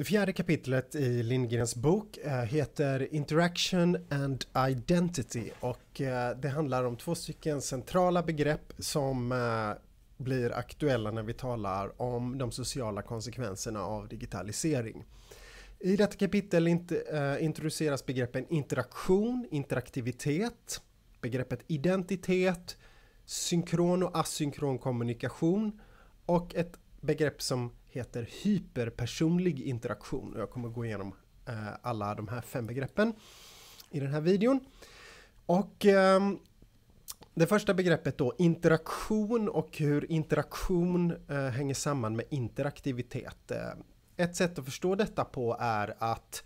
Det fjärde kapitlet i Lindgrens bok eh, heter Interaction and Identity och eh, det handlar om två stycken centrala begrepp som eh, blir aktuella när vi talar om de sociala konsekvenserna av digitalisering. I detta kapitel introduceras begreppen interaktion, interaktivitet, begreppet identitet, synkron och asynkron kommunikation och ett begrepp som heter hyperpersonlig interaktion. Jag kommer gå igenom eh, alla de här fem begreppen i den här videon. Och eh, det första begreppet då, interaktion och hur interaktion eh, hänger samman med interaktivitet. Eh, ett sätt att förstå detta på är att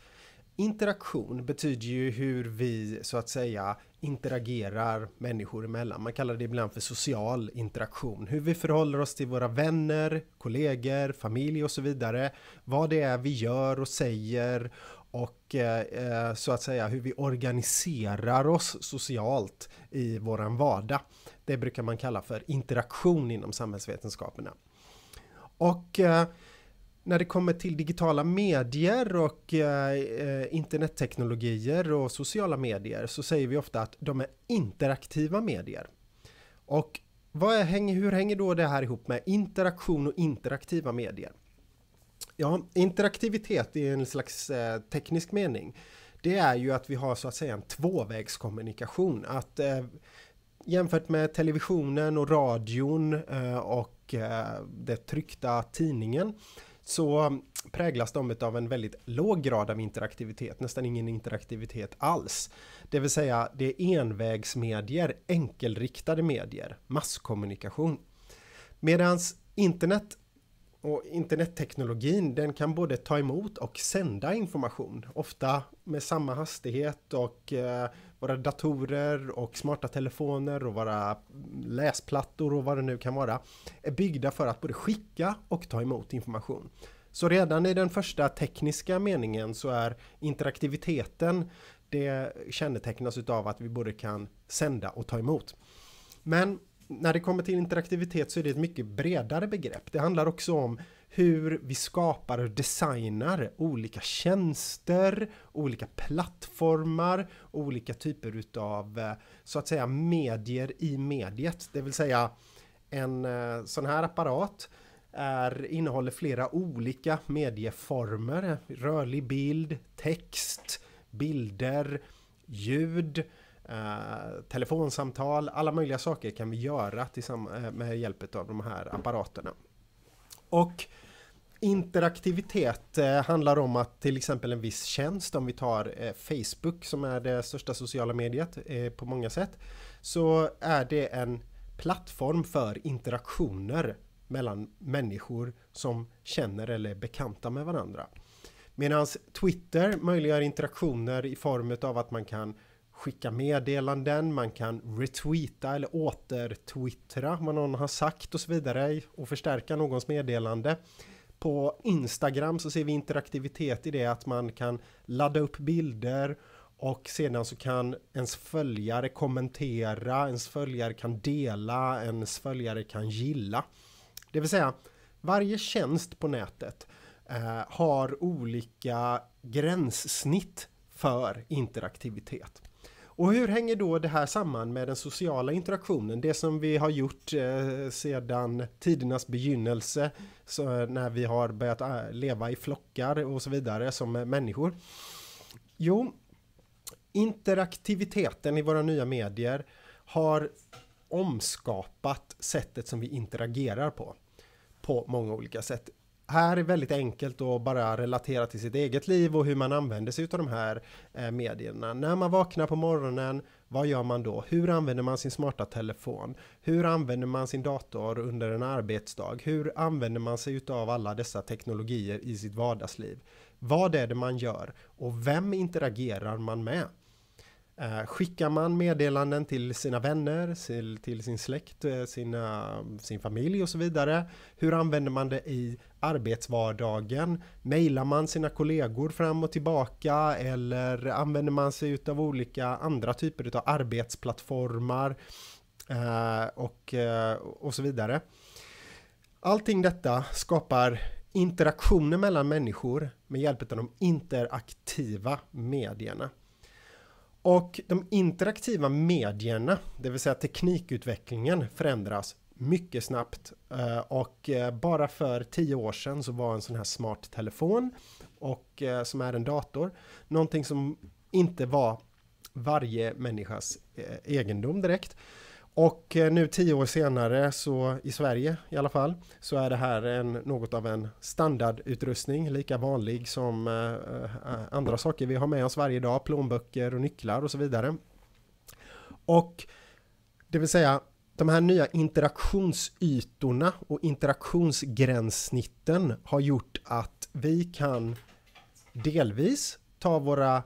interaktion betyder ju hur vi så att säga interagerar människor emellan. Man kallar det ibland för social interaktion. Hur vi förhåller oss till våra vänner, kollegor, familj och så vidare. Vad det är vi gör och säger och eh, eh så att säga hur vi organiserar oss socialt i våran vardag. Det brukar man kalla för interaktion inom samhällsvetenskaperna. Och eh, när det kommer till digitala medier och eh, eh, internetteknologier och sociala medier så säger vi ofta att de är interaktiva medier. Och vad är, hur hänger då det här ihop med interaktion och interaktiva medier? Ja, interaktivitet i en slags eh, teknisk mening det är ju att vi har så att säga en tvåvägskommunikation. Att eh, jämfört med televisionen och radion eh, och eh, det tryckta tidningen så präglas de av en väldigt låg grad av interaktivitet, nästan ingen interaktivitet alls. Det vill säga det är envägsmedier, enkelriktade medier, masskommunikation. Medans internet och internetteknologin den kan både ta emot och sända information, ofta med samma hastighet och eh, våra datorer och smarta telefoner och våra läsplattor och vad det nu kan vara är byggda för att både skicka och ta emot information. Så redan i den första tekniska meningen så är interaktiviteten det kännetecknas utav att vi både kan sända och ta emot. Men när det kommer till interaktivitet så är det ett mycket bredare begrepp. Det handlar också om hur vi skapar och designar olika tjänster, olika plattformar, olika typer utav eh, så att säga medier i mediet. Det vill säga en eh, sån här apparat är, innehåller flera olika medieformer. Rörlig bild, text, bilder, ljud, eh, telefonsamtal, alla möjliga saker kan vi göra eh, med hjälp av de här apparaterna. Och Interaktivitet eh, handlar om att till exempel en viss tjänst, om vi tar eh, Facebook som är det största sociala mediet eh, på många sätt, så är det en plattform för interaktioner mellan människor som känner eller är bekanta med varandra. Medan Twitter möjliggör interaktioner i form av att man kan skicka meddelanden, man kan retweeta eller återtwittra vad någon har sagt och så vidare och förstärka någons meddelande. På Instagram så ser vi interaktivitet i det att man kan ladda upp bilder och sedan så kan ens följare kommentera, ens följare kan dela, ens följare kan gilla. Det vill säga, varje tjänst på nätet eh, har olika gränssnitt för interaktivitet. Och hur hänger då det här samman med den sociala interaktionen? Det som vi har gjort eh, sedan tidernas begynnelse, så eh, när vi har börjat eh, leva i flockar och så vidare som eh, människor. Jo, interaktiviteten i våra nya medier har omskapat sättet som vi interagerar på. På många olika sätt här är väldigt enkelt att bara relatera till sitt eget liv och hur man använder sig av de här eh, medierna. När man vaknar på morgonen, vad gör man då? Hur använder man sin smarta telefon? Hur använder man sin dator under en arbetsdag? Hur använder man sig av alla dessa teknologier i sitt vardagsliv? Vad är det man gör? Och vem interagerar man med? Eh, skickar man meddelanden till sina vänner, till, till sin släkt, eh, sina, sin familj och så vidare? Hur använder man det i arbetsvardagen? Mailar man sina kollegor fram och tillbaka eller använder man sig av olika andra typer av arbetsplattformar eh, och, och så vidare? Allting detta skapar interaktioner mellan människor med hjälp av de interaktiva medierna. Och de interaktiva medierna, det vill säga teknikutvecklingen, förändras mycket snabbt. Eh, och eh, bara för tio år sedan så var en sån här smart telefon och eh, som är en dator någonting som inte var varje människas egendom direkt. Och eh, nu tio år senare så i Sverige i alla fall så är det här en, något av en standardutrustning lika vanlig som eh, eh, andra saker vi har med oss varje dag, plånböcker och nycklar och så vidare. Och det vill säga de här nya interaktionsytorna och interaktionsgränssnitten har gjort att vi kan delvis ta våra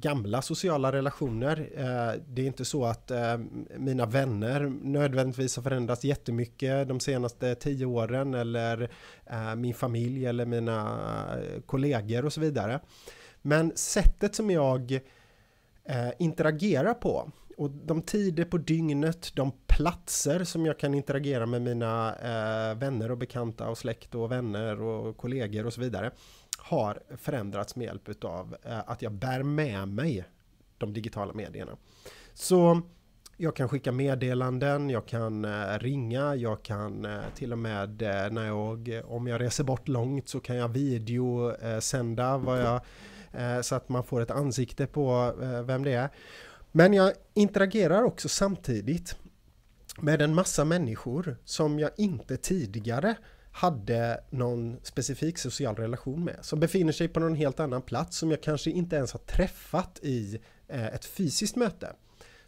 gamla sociala relationer. Eh, det är inte så att eh, mina vänner nödvändigtvis har förändrats jättemycket de senaste tio åren eller eh, min familj eller mina kollegor och så vidare. Men sättet som jag interagerar på och de tider på dygnet, de platser som jag kan interagera med mina vänner och bekanta och släkt och vänner och kollegor och så vidare har förändrats med hjälp av eh, att jag bär med mig de digitala medierna. Så jag kan skicka meddelanden, jag kan eh, ringa, jag kan eh, till och med när jag, om jag reser bort långt så kan jag videosända vad jag, så att man får ett ansikte på vem det är. Men jag interagerar också samtidigt med en massa människor som jag inte tidigare hade någon specifik social relation med. Som befinner sig på någon helt annan plats som jag kanske inte ens har träffat i eh, ett fysiskt möte.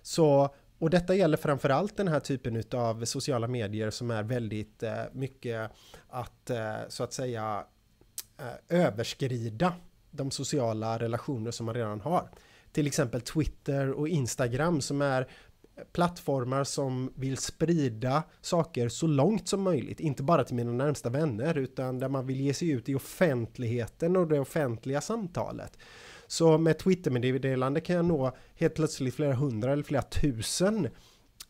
Så, och detta gäller framförallt den här typen av sociala medier som är väldigt eh, mycket att eh, så att säga överskrida de sociala relationer som man redan har till exempel Twitter och Instagram som är plattformar som vill sprida saker så långt som möjligt, inte bara till mina närmsta vänner utan där man vill ge sig ut i offentligheten och det offentliga samtalet. Så med Twitter-meddelande kan jag nå helt plötsligt flera hundra eller flera tusen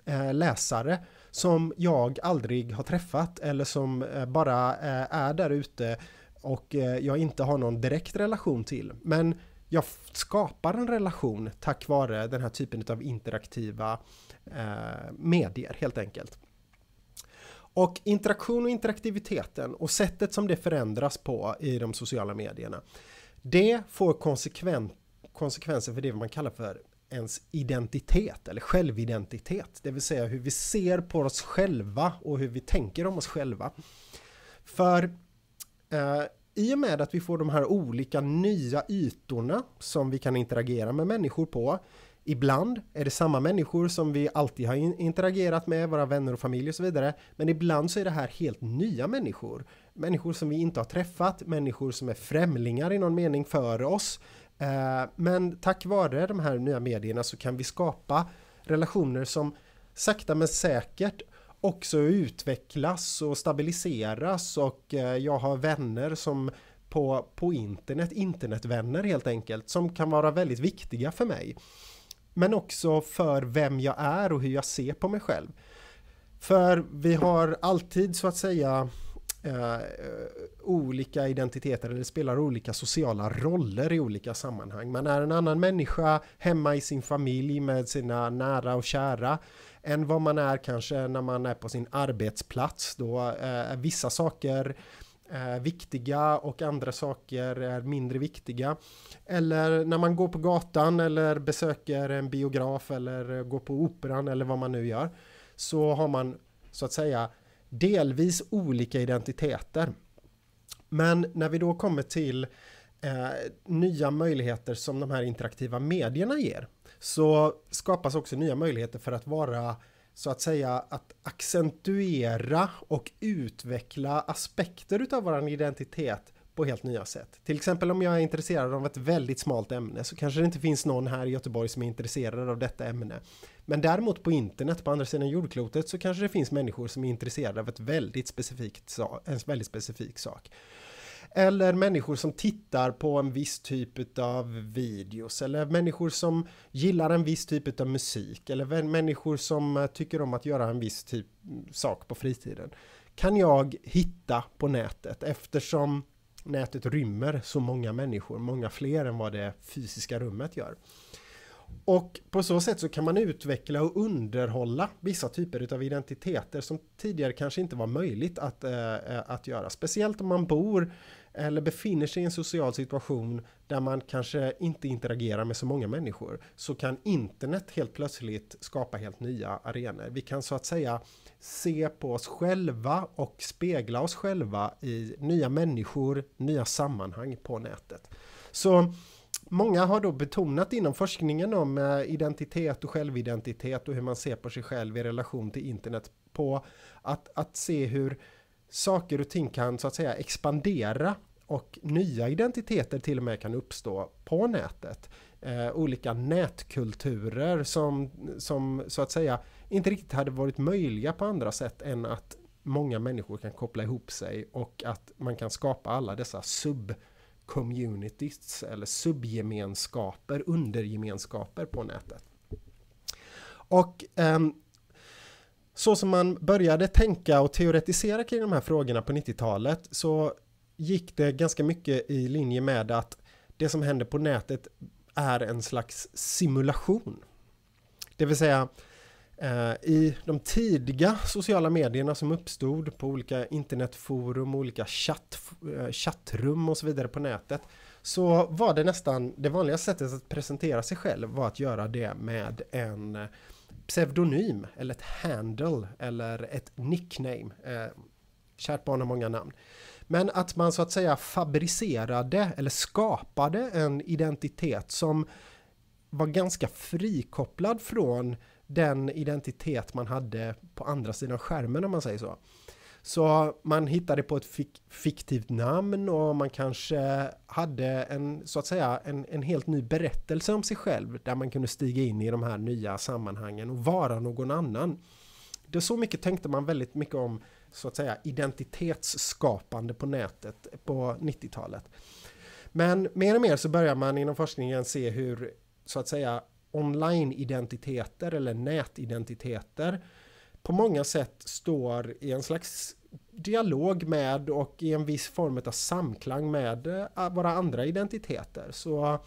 eh, läsare som jag aldrig har träffat eller som eh, bara eh, är där ute och jag inte har någon direkt relation till. Men jag skapar en relation tack vare den här typen av interaktiva eh, medier helt enkelt. Och interaktion och interaktiviteten och sättet som det förändras på i de sociala medierna. Det får konsekven konsekvenser för det man kallar för ens identitet eller självidentitet. Det vill säga hur vi ser på oss själva och hur vi tänker om oss själva. För eh, i och med att vi får de här olika nya ytorna som vi kan interagera med människor på Ibland är det samma människor som vi alltid har interagerat med, våra vänner och familj och så vidare. Men ibland så är det här helt nya människor. Människor som vi inte har träffat, människor som är främlingar i någon mening för oss. Eh, men tack vare de här nya medierna så kan vi skapa relationer som sakta men säkert också utvecklas och stabiliseras och eh, jag har vänner som på, på internet, internetvänner helt enkelt, som kan vara väldigt viktiga för mig. Men också för vem jag är och hur jag ser på mig själv. För vi har alltid så att säga eh, olika identiteter eller spelar olika sociala roller i olika sammanhang. Man är en annan människa hemma i sin familj med sina nära och kära än vad man är kanske när man är på sin arbetsplats. Då eh, är vissa saker eh, viktiga och andra saker är mindre viktiga. Eller när man går på gatan eller besöker en biograf eller går på operan eller vad man nu gör. Så har man så att säga delvis olika identiteter. Men när vi då kommer till eh, nya möjligheter som de här interaktiva medierna ger så skapas också nya möjligheter för att vara så att säga att accentuera och utveckla aspekter utav vår identitet på helt nya sätt. Till exempel om jag är intresserad av ett väldigt smalt ämne så kanske det inte finns någon här i Göteborg som är intresserad av detta ämne. Men däremot på internet på andra sidan jordklotet så kanske det finns människor som är intresserade av ett väldigt specifikt, en väldigt specifik sak. Eller människor som tittar på en viss typ av videos eller människor som gillar en viss typ av musik eller människor som eh, tycker om att göra en viss typ mm, sak på fritiden kan jag hitta på nätet eftersom nätet rymmer så många människor, många fler än vad det fysiska rummet gör. Och på så sätt så kan man utveckla och underhålla vissa typer av identiteter som tidigare kanske inte var möjligt att, äh, att göra. Speciellt om man bor eller befinner sig i en social situation där man kanske inte interagerar med så många människor så kan internet helt plötsligt skapa helt nya arenor. Vi kan så att säga se på oss själva och spegla oss själva i nya människor, nya sammanhang på nätet. Så Många har då betonat inom forskningen om eh, identitet och självidentitet och hur man ser på sig själv i relation till internet på att, att se hur saker och ting kan så att säga expandera och nya identiteter till och med kan uppstå på nätet. Eh, olika nätkulturer som, som så att säga inte riktigt hade varit möjliga på andra sätt än att många människor kan koppla ihop sig och att man kan skapa alla dessa sub communities eller subgemenskaper, undergemenskaper på nätet. Och eh, så som man började tänka och teoretisera kring de här frågorna på 90-talet så gick det ganska mycket i linje med att det som händer på nätet är en slags simulation. Det vill säga eh, I de tidiga sociala medierna som uppstod på olika internetforum, olika chatt, eh, chattrum och så vidare på nätet så var det nästan det vanliga sättet att presentera sig själv var att göra det med en pseudonym eller ett handle eller ett nickname. Eh, kärt barn har många namn. Men att man så att säga fabricerade eller skapade en identitet som var ganska frikopplad från den identitet man hade på andra sidan skärmen om man säger så. Så man hittade på ett fik fiktivt namn och man kanske hade en, så att säga, en, en helt ny berättelse om sig själv där man kunde stiga in i de här nya sammanhangen och vara någon annan. Det så mycket tänkte man väldigt mycket om så att säga identitetsskapande på nätet på 90-talet. Men mer och mer så börjar man inom forskningen se hur så att säga online-identiteter eller nätidentiteter på många sätt står i en slags dialog med och i en viss form av samklang med eh, våra andra identiteter. Så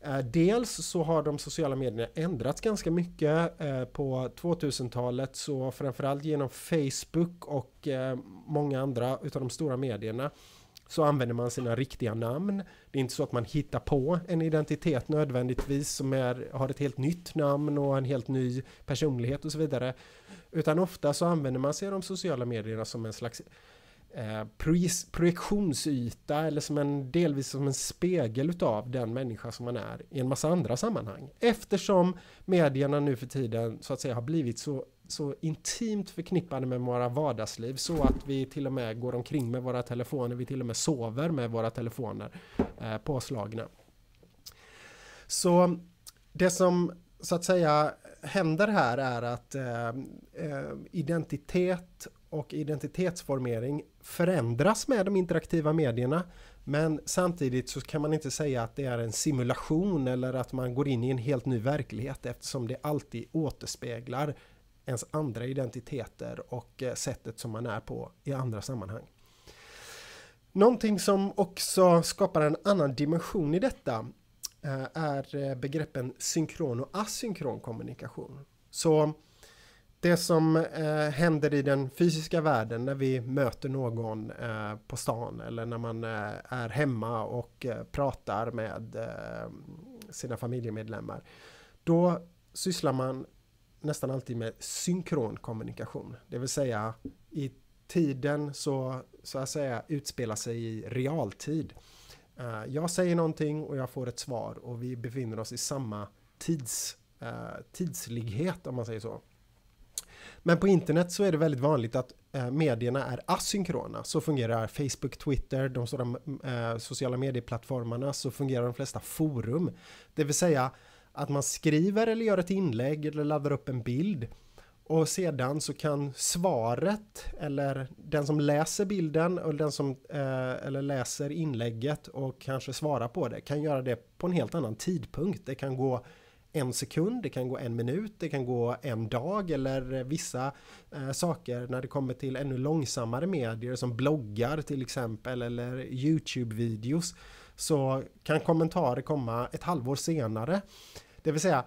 eh, Dels så har de sociala medierna ändrats ganska mycket eh, på 2000-talet så framförallt genom Facebook och många andra utav de stora medierna så använder man sina riktiga namn. Det är inte så att man hittar på en identitet nödvändigtvis som är, har ett helt nytt namn och en helt ny personlighet och så vidare. Utan ofta så använder man sig av de sociala medierna som en slags eh, projektionsyta eller som en delvis som en spegel utav den människa som man är i en massa andra sammanhang. Eftersom medierna nu för tiden så att säga har blivit så så intimt förknippade med våra vardagsliv så att vi till och med går omkring med våra telefoner, vi till och med sover med våra telefoner eh, påslagna. Så det som så att säga händer här är att eh, eh, identitet och identitetsformering förändras med de interaktiva medierna men samtidigt så kan man inte säga att det är en simulation eller att man går in i en helt ny verklighet eftersom det alltid återspeglar ens andra identiteter och eh, sättet som man är på i andra sammanhang. Någonting som också skapar en annan dimension i detta eh, är eh, begreppen synkron och asynkron kommunikation. Så det som eh, händer i den fysiska världen när vi möter någon eh, på stan eller när man eh, är hemma och pratar med sina familjemedlemmar. Då sysslar man nästan alltid med synkron kommunikation. Det vill säga i tiden så, så att säga utspelar sig i realtid. Jag säger någonting och jag får ett svar och vi befinner oss i samma tids, tidslighet om man säger så. Men på internet så är det väldigt vanligt att eh, medierna är asynkrona. Så fungerar Facebook, Twitter, de stora eh, sociala medieplattformarna, så fungerar de flesta forum. Det vill säga att man skriver eller gör ett inlägg eller laddar upp en bild och sedan så kan svaret eller den som läser bilden och den som eh, eller läser inlägget och kanske svarar på det kan göra det på en helt annan tidpunkt. Det kan gå en sekund, det kan gå en minut, det kan gå en dag eller vissa eh, saker när det kommer till ännu långsammare medier som bloggar till exempel eller Youtube-videos så kan kommentarer komma ett halvår senare. Det vill säga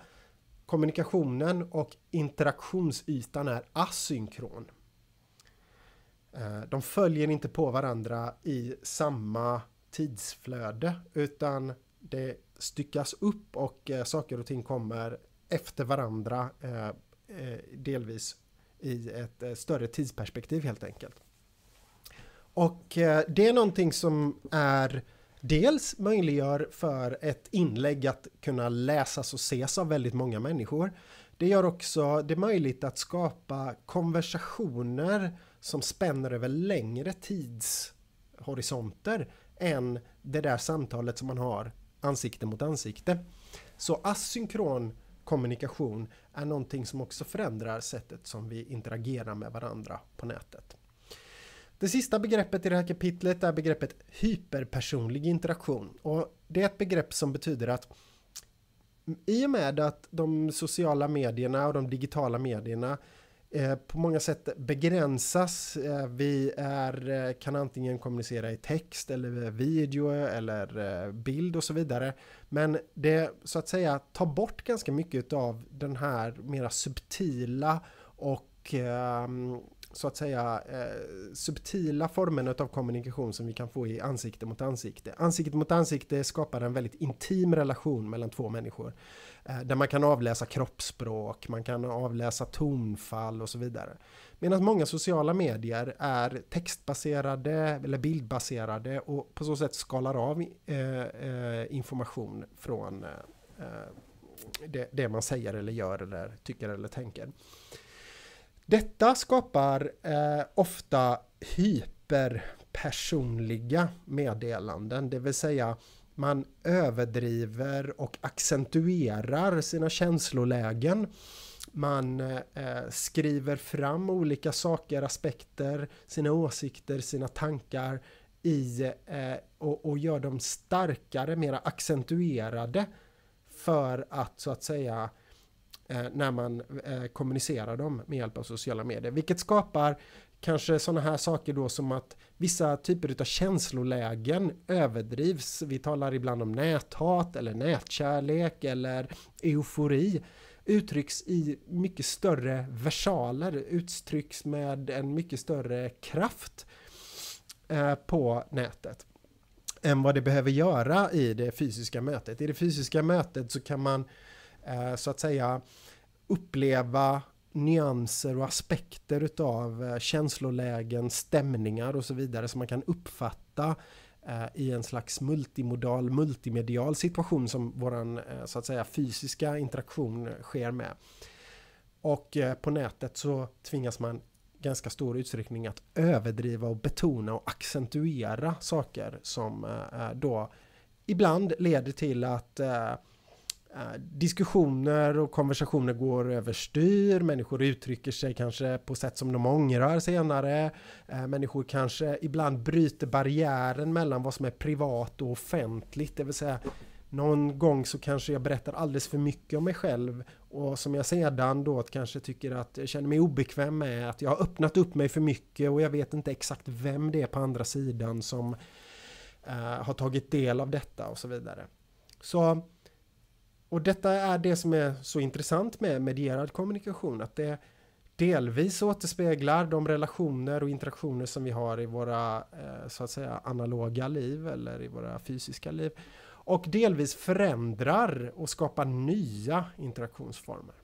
kommunikationen och interaktionsytan är asynkron. Eh, de följer inte på varandra i samma tidsflöde utan det styckas upp och eh, saker och ting kommer efter varandra eh, eh delvis i ett eh, större tidsperspektiv helt enkelt. Och eh, det är någonting som är dels möjliggör för ett inlägg att kunna läsas och ses av väldigt många människor. Det gör också det möjligt att skapa konversationer som spänner över längre tidshorisonter än det där samtalet som man har ansikte mot ansikte. Så asynkron kommunikation är någonting som också förändrar sättet som vi interagerar med varandra på nätet. Det sista begreppet i det här kapitlet är begreppet hyperpersonlig interaktion och det är ett begrepp som betyder att i och med att de sociala medierna och de digitala medierna Eh, på många sätt begränsas. Eh, vi är, eh, kan antingen kommunicera i text eller video eller bild och så vidare. Men det så att säga tar bort ganska mycket av den här mera subtila och ehm, så att säga subtila formen av kommunikation som vi kan få i ansikte mot ansikte. Ansikte mot ansikte skapar en väldigt intim relation mellan två människor. Eh, där man kan avläsa kroppsspråk, man kan avläsa tonfall och så vidare. Medan många sociala medier är textbaserade eller bildbaserade och på så sätt skalar av eh, eh information från eh, det, det man säger eller gör eller tycker eller tänker. Detta skapar eh, ofta hyperpersonliga meddelanden, det vill säga man överdriver och accentuerar sina känslolägen. Man eh, skriver fram olika saker, aspekter, sina åsikter, sina tankar i eh, och, och gör dem starkare, mera accentuerade för att så att säga eh, Eh, när man eh, kommunicerar dem med hjälp av sociala medier. Vilket skapar kanske sådana här saker då som att vissa typer av känslolägen överdrivs. Vi talar ibland om näthat eller nätkärlek eller eufori uttrycks i mycket större versaler, uttrycks med en mycket större kraft eh, på nätet än vad det behöver göra i det fysiska mötet. I det fysiska mötet så kan man Eh, Eh, så att säga uppleva nyanser och aspekter utav eh, känslolägen, stämningar och så vidare som man kan uppfatta eh, i en slags multimodal, multimedial situation som våran så att säga fysiska interaktion sker med. Och på nätet så tvingas man ganska stor utsträckning att överdriva och betona och accentuera saker som då ibland leder till att Eh, Eh, diskussioner och konversationer går överstyr, människor uttrycker sig kanske på sätt som de ångrar senare, eh, människor kanske ibland bryter barriären mellan vad som är privat och offentligt, det vill säga någon gång så kanske jag berättar alldeles för mycket om mig själv och som jag sedan då kanske tycker att jag känner mig obekväm med att jag har öppnat upp mig för mycket och jag vet inte exakt vem det är på andra sidan som uh, har tagit del av detta och så vidare. Så och detta är det som är så intressant med medierad kommunikation, att det delvis återspeglar de relationer och interaktioner som vi har i våra eh, så att säga analoga liv eller i våra fysiska liv och delvis förändrar och skapar nya interaktionsformer.